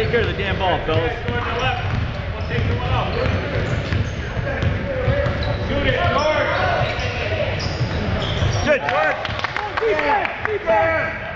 Take care of the damn ball, fellas. Good, work. Defense! Defense!